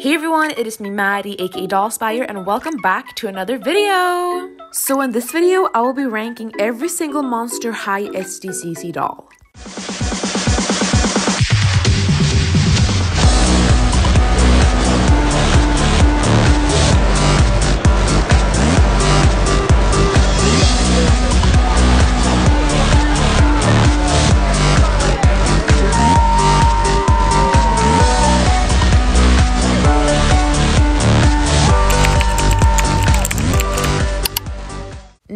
Hey everyone, it is me Maddie aka Dollaspire and welcome back to another video! So in this video, I will be ranking every single Monster High SDCC doll.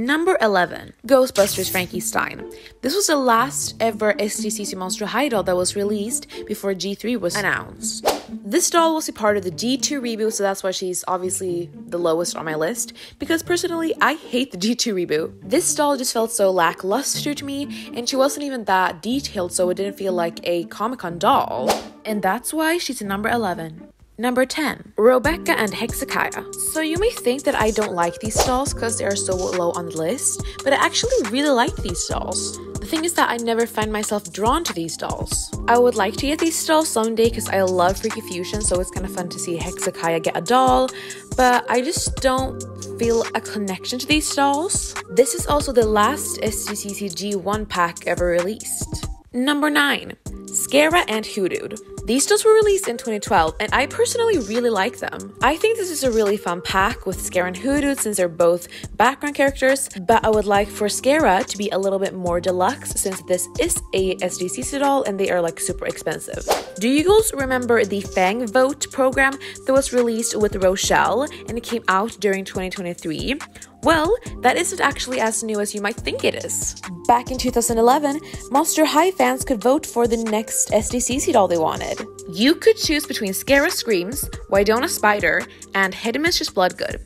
Number 11, Ghostbusters Frankie Stein. This was the last ever SDCC Monster High doll that was released before G3 was announced. This doll was a part of the G2 reboot, so that's why she's obviously the lowest on my list, because personally, I hate the G2 reboot. This doll just felt so lackluster to me, and she wasn't even that detailed, so it didn't feel like a Comic Con doll. And that's why she's a number 11. Number 10, Robecca and Hexiciah. So you may think that I don't like these dolls because they are so low on the list, but I actually really like these dolls. The thing is that I never find myself drawn to these dolls. I would like to get these dolls someday because I love Freaky Fusion, so it's kind of fun to see Hexiciah get a doll, but I just don't feel a connection to these dolls. This is also the last SDCC G1 pack ever released. Number 9, Scarah and Hoodoo. These dolls were released in 2012, and I personally really like them. I think this is a really fun pack with Scarah and Hoodoo since they're both background characters, but I would like for Scarah to be a little bit more deluxe since this is a SDCC doll and they are like super expensive. Do you guys remember the Fang Vote program that was released with Rochelle and it came out during 2023? Well, that isn't actually as new as you might think it is. Back in 2011, Monster High fans could vote for the next SDCC doll they wanted. You could choose between Scarah Screams, Wydowna Spider, and Headmistress Bloodgood.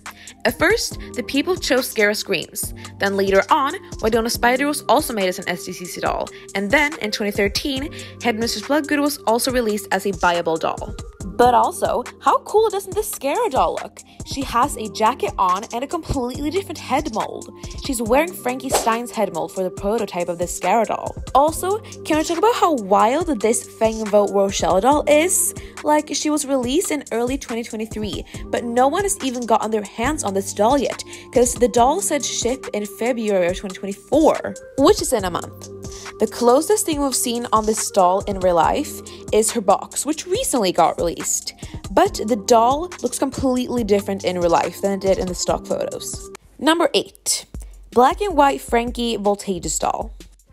At first, the people chose Scarah Screams. Then later on, Wydowna Spider was also made as an SDCC doll. And then, in 2013, Headmistress Bloodgood was also released as a viable doll. But also, how cool doesn't this Scarah doll look? She has a jacket on and a completely different head mold. She's wearing Frankie Stein's head mold for the prototype of this Scarah doll. Also, can we talk about how wild this Fang Vote Rochelle doll is? Like, she was released in early 2023, but no one has even gotten their hands on this doll yet, because the doll said ship in February of 2024, which is in a month. The closest thing we've seen on this doll in real life is her box, which recently got released. But the doll looks completely different in real life than it did in the stock photos. Number 8. Black and White Frankie Voltageous doll.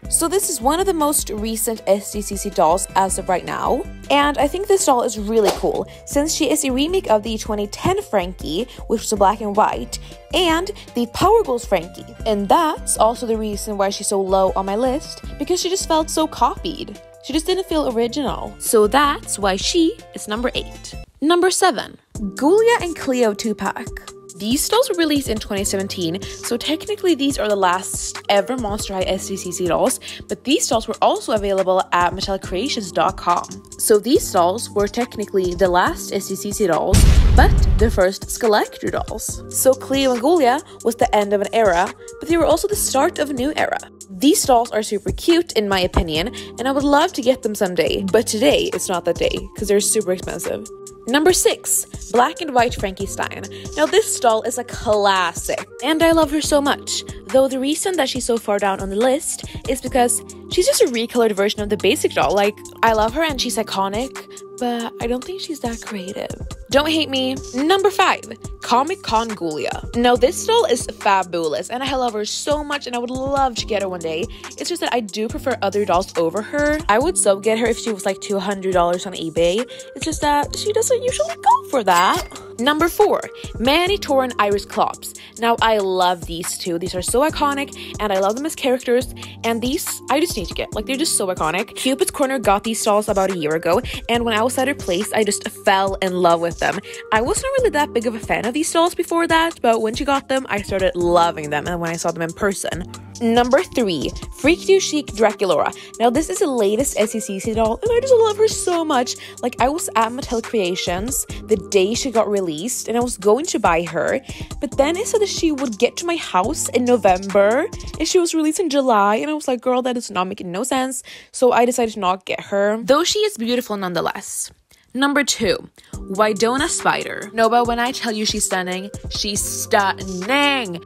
So this is one of the most recent SDCC dolls as of right now, and I think this doll is really cool since she is a remake of the 2010 Frankie, which was a black and white, and the Power Ghouls Frankie. And that's also the reason why she's so low on my list, because she just felt so copied. She just didn't feel original. So that's why she is number 8. Number 7. Ghoulia and Cleo 2-pack. These dolls were released in 2017, so technically these are the last ever Monster High SDCC dolls, but these dolls were also available at MattelCreations.com. So these dolls were technically the last SDCC dolls, but the first Skullector dolls. So Cleo and Ghoulia was the end of an era, but they were also the start of a new era. These dolls are super cute in my opinion, and I would love to get them someday, but today it's not that day because they're super expensive. Number 6, Black and White Frankie Stein. Now, this doll is a classic, and I love her so much. Though the reason that she's so far down on the list is because she's just a recolored version of the basic doll. Like, I love her and she's iconic, but I don't think she's that creative. Don't hate me. Number 5, Comic Con Ghoulia. Now, this doll is fabulous, and I love her so much, and I would love to get her one day. It's just that I do prefer other dolls over her. I would so get her if she was like $200 on eBay. It's just that she doesn't usually go for that. Number four, Manny Taur and Iris Clops. Now, I love these two. These are so iconic, and I love them as characters. And these, I just need to get. Like, they're just so iconic. Cupid's Corner got these dolls about a year ago, and when I was at her place, I just fell in love with them. I wasn't really that big of a fan of these dolls before that, but when she got them, I started loving them, and when I saw them in person. Number three, Freak du Chic Draculaura. Now, this is the latest SDCC doll, and I just love her so much. Like, I was at Mattel Creations the day she got released, and I was going to buy her, but then it said that she would get to my house in November, and she was released in July, and I was like, girl, that is not making no sense. So I decided to not get her, though she is beautiful nonetheless. Number two, Wydowna Spider. No, but when I tell you she's stunning, she's stunning.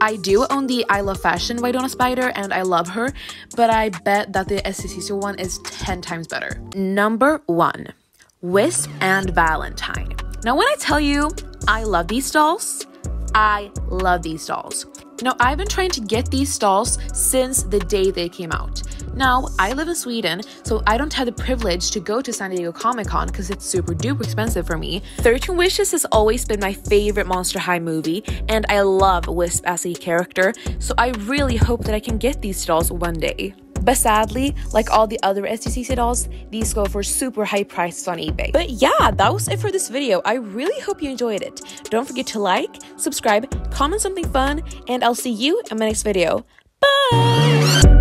I do own the I Love Fashion Wydowna Spider and I love her, but I bet that the SDCC one is 10 times better. Number one, Whisp and Valentine. Now, when I tell you I love these dolls, I love these dolls. Now, I've been trying to get these dolls since the day they came out. Now, I live in Sweden, so I don't have the privilege to go to San Diego Comic Con because it's super duper expensive for me. 13 Wishes has always been my favorite Monster High movie, and I love Whisp as a character, so I really hope that I can get these dolls one day. But sadly, like all the other SDCC dolls, these go for super high prices on eBay. But yeah, that was it for this video. I really hope you enjoyed it. Don't forget to like, subscribe, comment something fun, and I'll see you in my next video. Bye!